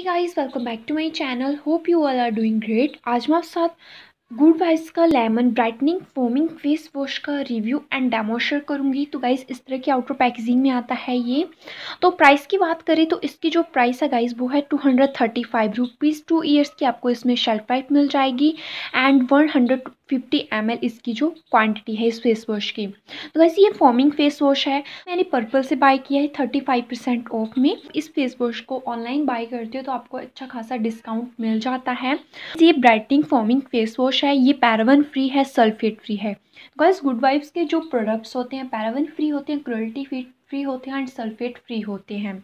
Hey guys welcome back to my channel hope you all are doing great आज मैं आपके साथ good vice का lemon brightening foaming face wash का review and demo share करूँगी। तो गाइस इस तरह की आउटर पैकेजिंग में आता है ये। तो प्राइस की बात करें तो इसकी जो प्राइस है गाइस वो है two hundred thirty five rupees two years की आपको इसमें शेल्फ लाइफ मिल जाएगी and one hundred fifty M इसकी जो क्वांटिटी है इस फेस वॉश की। तो वैसे ये फॉर्मिंग फेस वॉश है। मैंने पर्पल से बाय किया है थर्टी फाइव परसेंट ऑफ़ में। इस फेस वॉश को ऑनलाइन बाय करते हो तो आपको अच्छा खासा डिस्काउंट मिल जाता है। ये ब्राइटनिंग फॉर्मिंग फेस वॉश है। ये पैरावन फ्री है सल्फेट फ्री है। बिकॉज़ गुड वाइफ्स के जो प्रोडक्ट्स होते हैं पैरावन फ्री होते हैं क्रोल्टी फ्री होते हैं एंड सल्फेट फ्री होते हैं।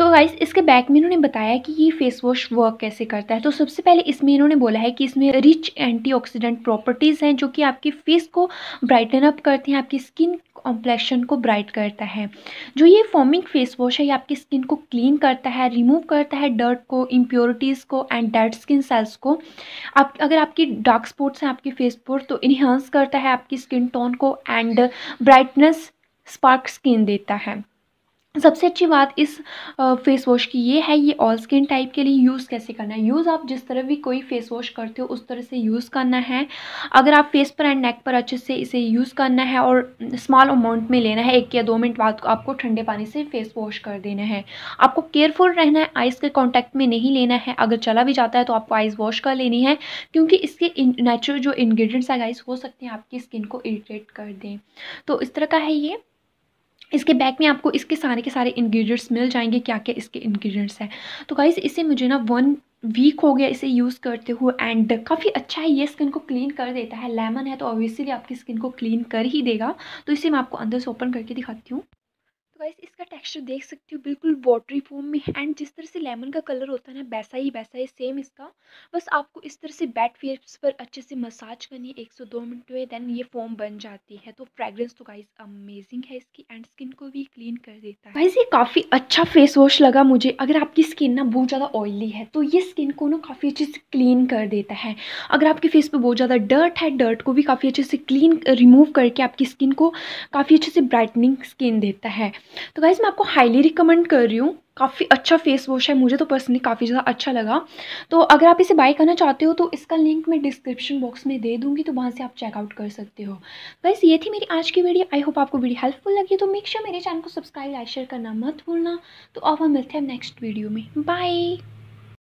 तो गाइस इसके बैक में इन्होंने बताया कि ये फेस वॉश वर्क कैसे करता है। तो सबसे पहले इसमें इन्होंने बोला है कि इसमें रिच एंटीऑक्सीडेंट प्रॉपर्टीज़ हैं, जो कि आपकी फेस को ब्राइटन अप करते हैं, आपकी स्किन कॉम्प्लेक्शन को ब्राइट करता है। जो ये फॉर्मिंग फेस वॉश है, ये आपकी स्किन को क्लीन करता है रिमूव करता है डर्ट को इम्प्योरिटीज़ को एंड डेड स्किन सेल्स को। आप, अगर आपकी डार्क स्पॉट्स हैं आपके फेस पर तो इन्हांस करता है आपकी स्किन टोन को एंड ब्राइटनेस स्पार्क स्किन देता है। सबसे अच्छी बात इस फेस वॉश की ये है, ये ऑल स्किन टाइप के लिए यूज़ कैसे करना है? यूज़ आप जिस तरह भी कोई फेस वॉश करते हो, उस तरह से यूज़ करना है। अगर आप फेस पर एंड नेक पर अच्छे से इसे यूज़ करना है और स्मॉल अमाउंट में लेना है, एक या दो मिनट बाद आपको ठंडे पानी से फेस वॉश कर देना है। आपको केयरफुल रहना है आइस के कॉन्टैक्ट में नहीं लेना है। अगर चला भी जाता है तो आपको आइस वॉश कर लेनी है, क्योंकि इसके नेचुरल जो इन्ग्रीडियंट्स है गाइस हो सकते हैं आपकी स्किन को इरीटेट कर दें। तो इस तरह का है ये। इसके बैक में आपको इसके सारे के सारे इंग्रेडिएंट्स मिल जाएँगे क्या क्या इसके इन्ग्रीडियंट्स हैं। तो गाइज़ इसे मुझे ना वन वीक हो गया इसे यूज़ करते हुए एंड काफ़ी अच्छा है, ये स्किन को क्लीन कर देता है। लेमन है तो ऑब्वियसली आपकी स्किन को क्लीन कर ही देगा। तो इसे मैं आपको अंदर से ओपन करके दिखाती हूँ। गाइस इसका टेक्सचर देख सकती हो, बिल्कुल वाटरी फॉर्म में एंड जिस तरह से लेमन का कलर होता है ना, वैसा ही वैसा ही सेम इसका। बस आपको इस तरह से बैट फेस पर अच्छे से मसाज करनी है, एक से दो मिनट में देन ये फॉर्म बन जाती है। तो फ्रेग्रेंस तो गाइस अमेजिंग है इसकी एंड स्किन को भी क्लीन कर देता है। गाइस ये काफ़ी अच्छा फेस वॉश लगा मुझे। अगर आपकी स्किन ना बहुत ज़्यादा ऑयली है तो ये स्किन को ना काफ़ी अच्छे से क्लीन कर देता है। अगर आपके फेस पर बहुत ज़्यादा डर्ट है डर्ट को भी काफ़ी अच्छे से क्लीन रिमूव करके आपकी स्किन को काफ़ी अच्छे से ब्राइटनिंग स्किन देता है। तो गाइज़ मैं आपको हाईली रिकमेंड कर रही हूँ। काफ़ी अच्छा फेस वॉश है। मुझे तो पर्सनली काफ़ी ज़्यादा अच्छा लगा। तो अगर आप इसे बाय करना चाहते हो तो इसका लिंक मैं डिस्क्रिप्शन बॉक्स में दे दूँगी तो वहाँ से आप चेकआउट कर सकते हो। बस ये थी मेरी आज की वीडियो आई होप आपको वीडियो हेल्पफुल लगी तो मेक श्योर मेरे चैनल को सब्सक्राइब लाइक शेयर करना मत भूलना। तो अब हम मिलते हैं नेक्स्ट वीडियो में। बाय